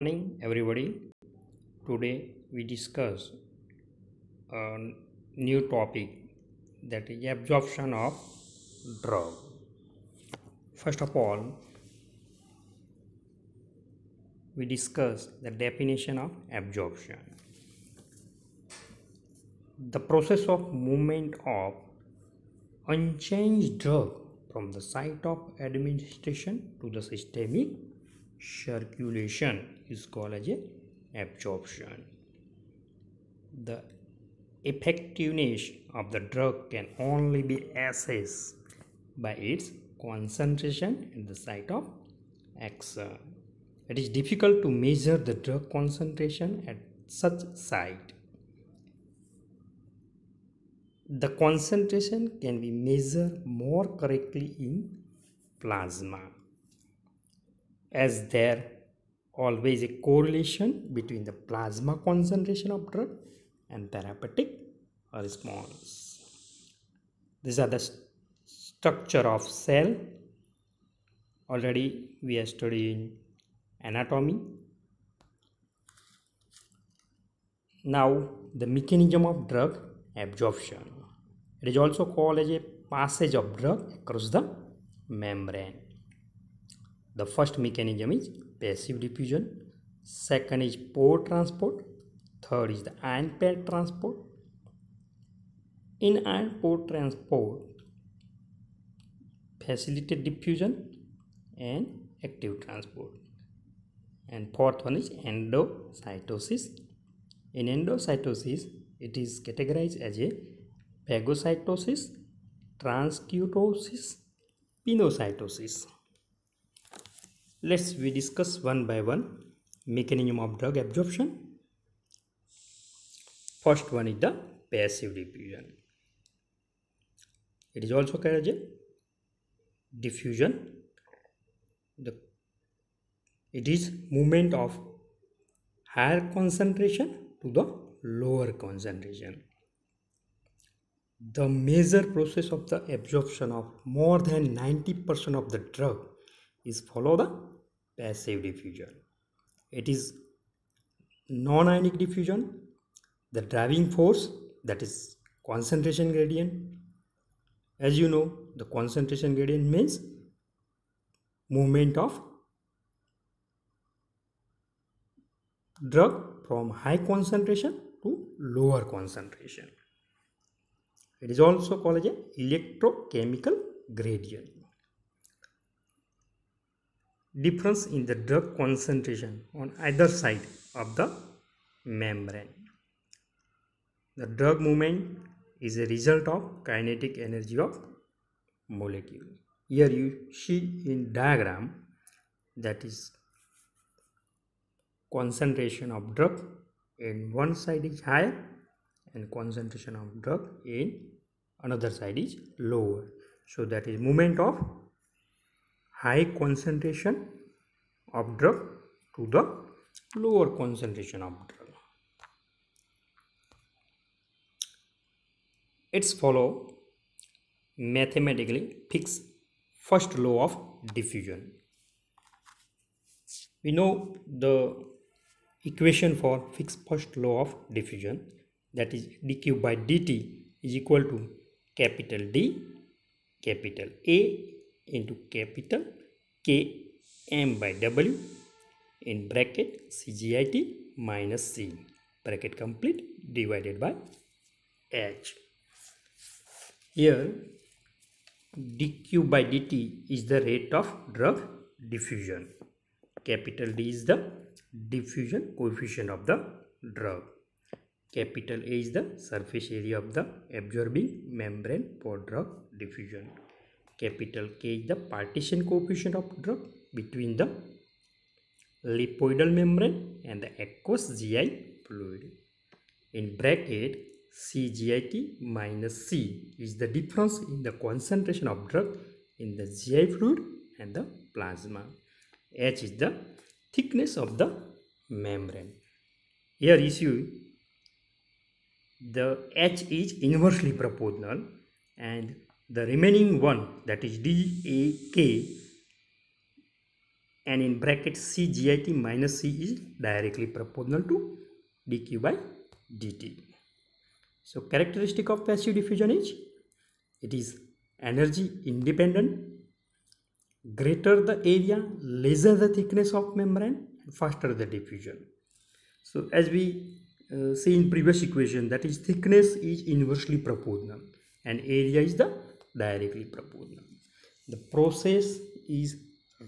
morning everybody. Today we discuss a new topic that is absorption of drug. First of all we discuss the definition of absorption. The process of movement of unchanged drug from the site of administration to the systemic circulation is called as a absorption. The effectiveness of the drug can only be assessed by its concentration at the site of action. It is difficult to measure the drug concentration at such site. The concentration can be measured more correctly in plasma as there always a correlation between the plasma concentration of drug and therapeutic response. These are the st structure of cell. Already we are studying anatomy. Now the mechanism of drug absorption. It is also called as a passage of drug across the membrane the first mechanism is passive diffusion. Second is pore transport. Third is the ion pair transport. In ion pore transport facilitate diffusion and active transport. And fourth one is endocytosis. In endocytosis it is categorized as a phagocytosis transcytosis pinocytosis let's we discuss one by one mechanism of drug absorption. First one is the passive diffusion. It is also called as a diffusion. The it is movement of higher concentration to the lower concentration. The major process of the absorption of more than 90% of the drug is follow the passive diffusion. It is non-ionic diffusion the driving force that is concentration gradient. As you know the concentration gradient means movement of drug from high concentration to lower concentration. It is also called as a electrochemical gradient difference in the drug concentration on either side of the membrane. The drug movement is a result of kinetic energy of molecule. Here you see in diagram that is concentration of drug in one side is higher and concentration of drug in another side is lower. So that is movement of high concentration of drug to the lower concentration of drug. It's follow mathematically Fick's first law of diffusion. We know the equation for Fick's first law of diffusion that is dq by dt is equal to capital D capital A into capital K M by W in bracket CGIT minus C bracket complete divided by H. Here dq by dt is the rate of drug diffusion. Capital D is the diffusion coefficient of the drug. Capital A is the surface area of the absorbing membrane for drug diffusion. Capital K is the partition coefficient of drug between the lipoidal membrane and the aqueous GI fluid. In bracket, CGIT minus C is the difference in the concentration of drug in the GI fluid and the plasma. H is the thickness of the membrane. Here issue the H is inversely proportional and the remaining one that is DAK and in bracket CGIT minus C is directly proportional to dq by dt. So characteristic of passive diffusion is it is energy independent, greater the area, lesser the thickness of membrane, faster the diffusion. So as we uh, see in previous equation that is thickness is inversely proportional and area is the directly proportional. The process is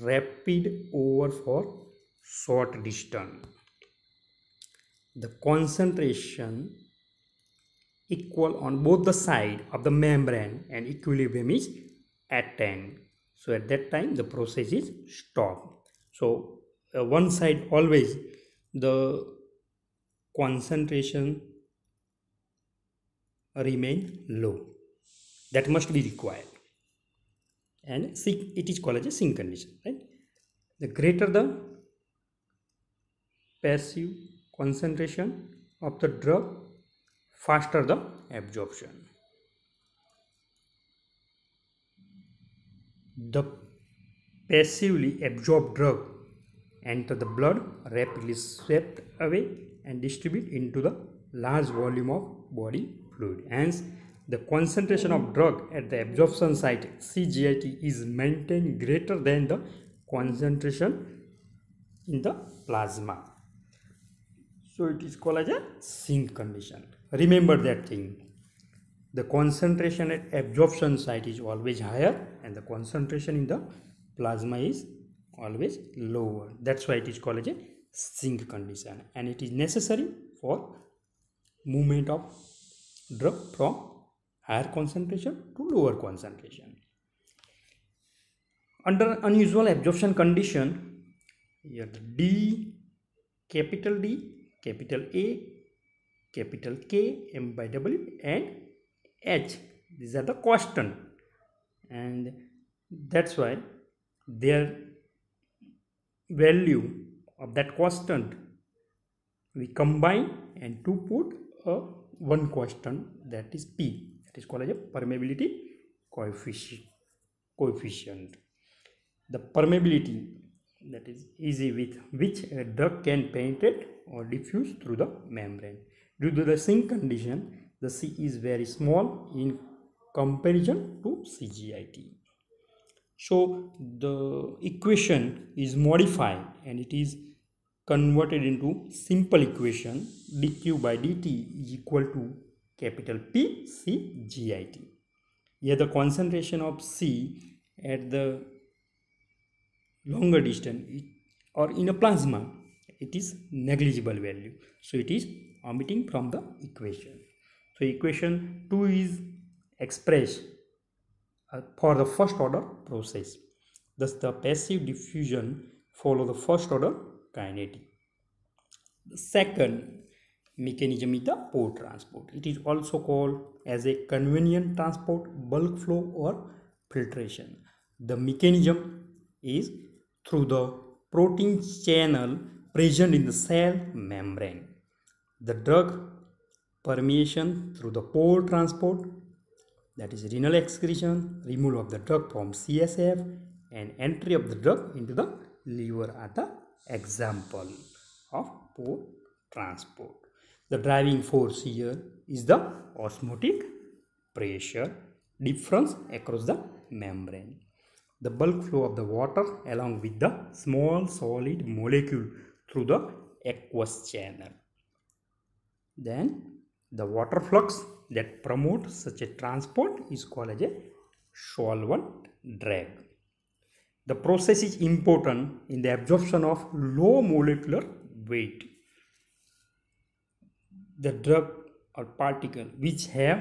rapid over for short distance. The concentration equal on both the side of the membrane and equilibrium is attained. So at that time the process is stopped. So uh, one side always the concentration remain low. That must be required. And it is called as a sink condition. Right? The greater the passive concentration of the drug faster the absorption. The passively absorbed drug enter the blood rapidly swept away and distribute into the large volume of body fluid. Hence, the concentration of drug at the absorption site CGIT is maintained greater than the concentration in the plasma. So it is called as a sink condition. Remember that thing. The concentration at absorption site is always higher and the concentration in the plasma is always lower. That's why it is called as a sink condition. And it is necessary for movement of drug from higher concentration to lower concentration. Under unusual absorption condition here d capital d capital a capital K, M by W and H. These are the constant. And that's why their value of that constant we combine and to put a one constant that is P is called as a permeability coefficient coefficient the permeability that is easy with which a drug can penetrate or diffuse through the membrane Due to the sink condition, the C is very small in comparison to CGIT. So the equation is modified and it is converted into simple equation dq by dt is equal to capital P C G I T. Here the concentration of C at the longer distance or in a plasma it is negligible value. So it is omitting from the equation. So equation 2 is expressed uh, for the first order process. Thus the passive diffusion follow the first order kinetic. The second mechanism is the pore transport. It is also called as a convective transport, bulk flow or filtration. The mechanism is through the protein channel present in the cell membrane the drug permeation through the pore transport that is renal excretion, removal of the drug from CSF and entry of the drug into the liver are the example of pore transport. The driving force here is the osmotic pressure difference across the membrane. The bulk flow of the water along with the small solid molecule through the aqueous channel. Then the water flux that promotes such a transport is called as a solvent drag. The process is important in the absorption of low molecular weight. The drug or particle which have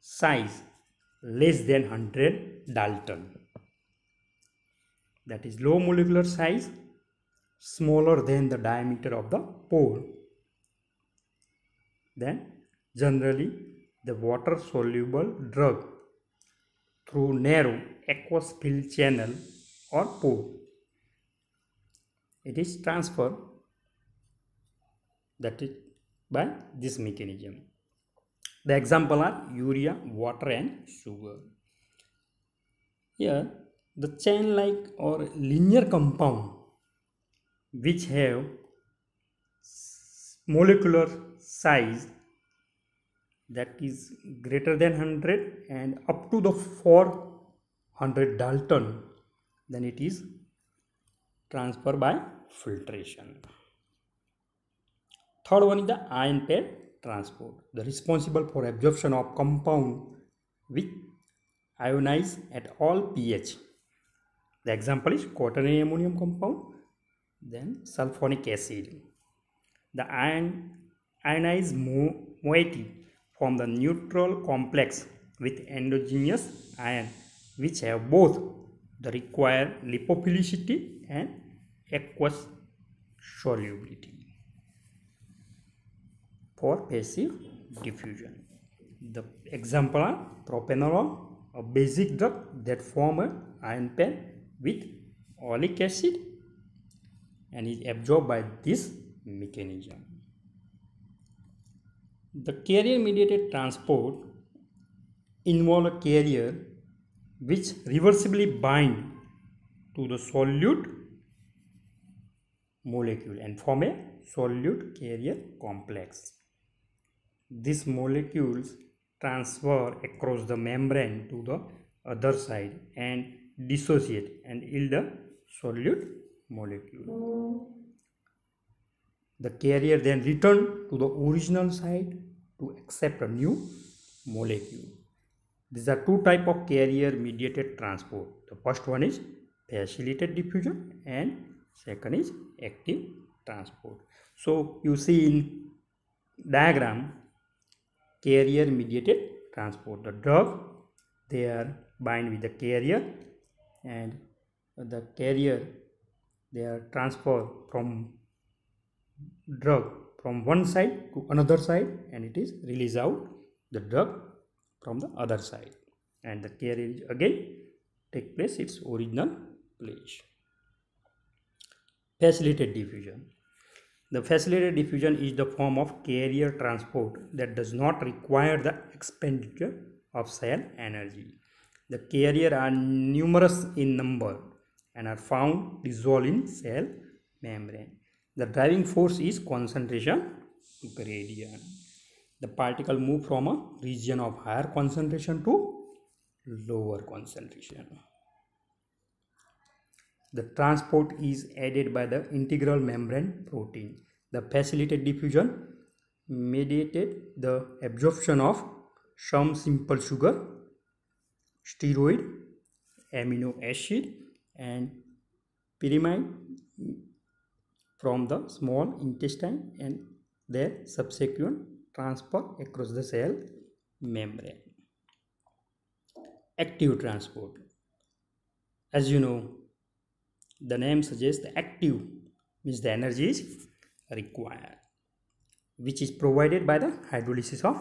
size less than 100 Dalton. That is low molecular size smaller than the diameter of the pore then generally the water soluble drug through narrow aqueous filled channel or pore. It is transferred that is by this mechanism. The example are urea, water and sugar. Here the chain like or linear compound which have molecular size that is greater than 100 and up to the 400 Dalton then it is transfer by filtration. Third one is the ion pair transport. The responsible for absorption of compound with ionize at all pH. The example is quaternary ammonium compound, then sulfonic acid. The ion ionized mo moiety from the neutral complex with endogenous ion which have both the required lipophilicity and aqueous solubility for passive diffusion. The example are propranolol, a basic drug that form a ion pair with oleic acid and is absorbed by this mechanism. The carrier mediated transport involve a carrier which reversibly bind to the solute molecule and form a solute carrier complex. These molecules transfer across the membrane to the other side and dissociate and yield a solute molecule. The carrier then return to the original site to accept a new molecule. These are two type of carrier mediated transport. The first one is facilitated diffusion and second is active transport. So you see in diagram carrier mediated transport. The drug they are bind with the carrier and the carrier they are transfer from drug from one side to another side and it is release out the drug from the other side and the carrier again take place its original place. Facilitated diffusion the facilitated diffusion is the form of carrier transport that does not require the expenditure of cell energy. The carrier are numerous in number and are found dissolved in cell membrane. The driving force is concentration gradient. The particle move from a region of higher concentration to lower concentration. The transport is aided by the integral membrane protein. The facilitated diffusion mediated the absorption of some simple sugar, steroid, amino acid and pyrimide from the small intestine and their subsequent transfer across the cell membrane. Active transport. As you know, the name suggests the active means the energy is required which is provided by the hydrolysis of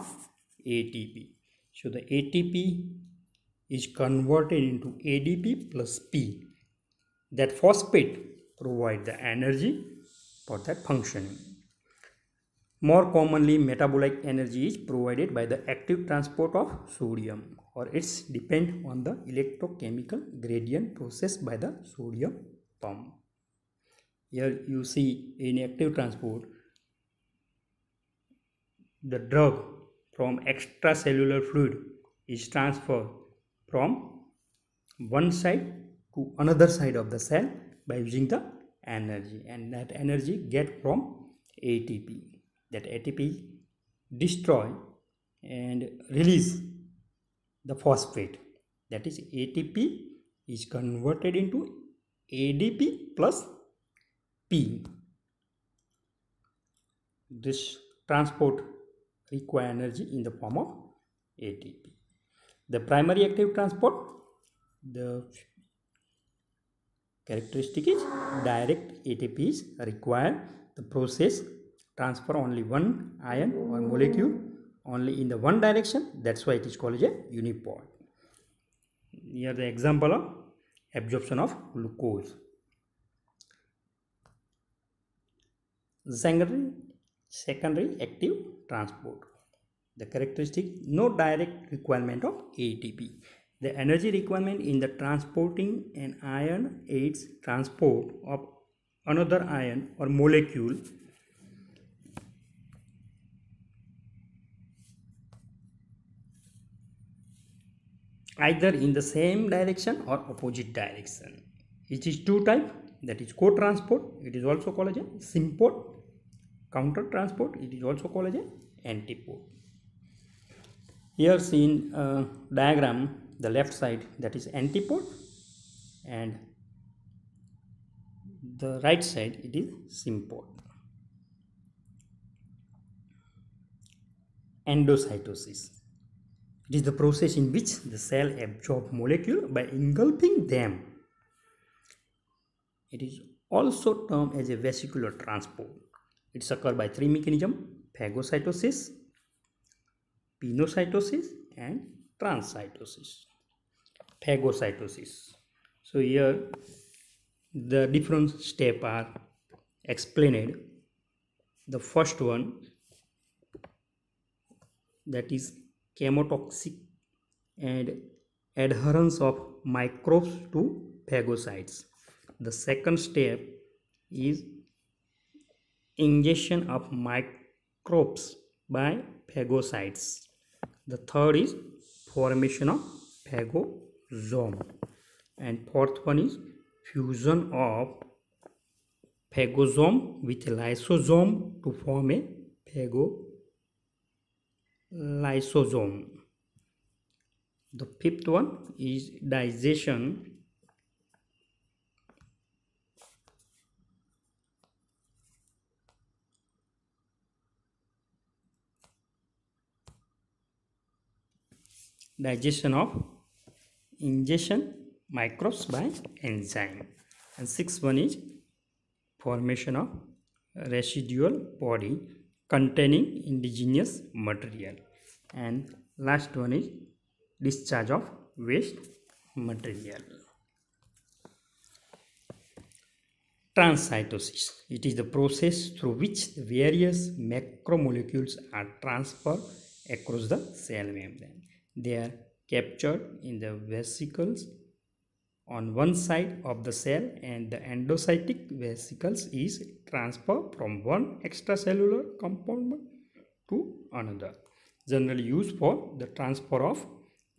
ATP. So the ATP is converted into ADP plus P. That phosphate provide the energy for that functioning. More commonly, metabolic energy is provided by the active transport of sodium or it's depend on the electrochemical gradient processed by the sodium pump. Here you see in active transport, the drug from extracellular fluid is transferred from one side to another side of the cell by using the energy and that energy get from ATP. That ATP destroy and release the phosphate that is ATP is converted into ADP plus P. This transport require energy in the form of ATP. The primary active transport, the characteristic is direct ATP is required. The process transfer only one ion or molecule only in the one direction. That's why it is called a uniport. Here the example of absorption of glucose. Secondary, secondary active transport. The characteristic no direct requirement of ATP. The energy requirement in the transporting an ion aids transport of another ion or molecule either in the same direction or opposite direction. It is two type that is co-transport. It is also called as a symport. Counter transport. It is also called as a antiport. Here seen uh, diagram the left side that is antiport and the right side it is symport. Endocytosis it is the process in which the cell absorbs molecule by engulfing them. It is also termed as a vesicular transport. It occurs by three mechanisms, phagocytosis, pinocytosis and transcytosis. Phagocytosis. So here the different steps are explained. The first one that is chemotaxis and adherence of microbes to phagocytes. The second step is ingestion of microbes by phagocytes. The third is formation of phagosome. And fourth one is fusion of phagosome with lysosome to form a phagosome lysosome. The fifth one is digestion. Digestion of ingestion microbes by enzyme. And sixth one is formation of residual body containing indigenous material. And last one is discharge of waste material. Transcytosis. It is the process through which various macromolecules are transferred across the cell membrane. They are captured in the vesicles on one side of the cell and the endocytic vesicles is transferred from one extracellular compartment to another generally used for the transfer of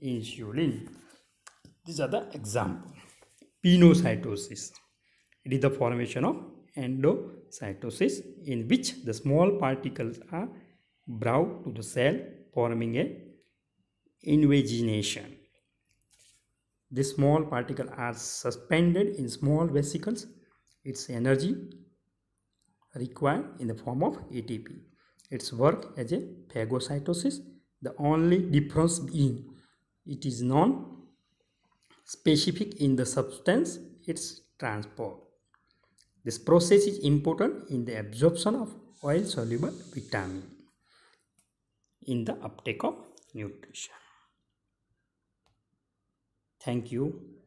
insulin. These are the example. Pinocytosis. It is the formation of endocytosis in which the small particles are brought to the cell forming a invagination the small particle are suspended in small vesicles. Its energy required in the form of ATP. Its work as a phagocytosis. The only difference being it is non-specific in the substance its transport. This process is important in the absorption of oil-soluble vitamin in the uptake of nutrition. Thank you.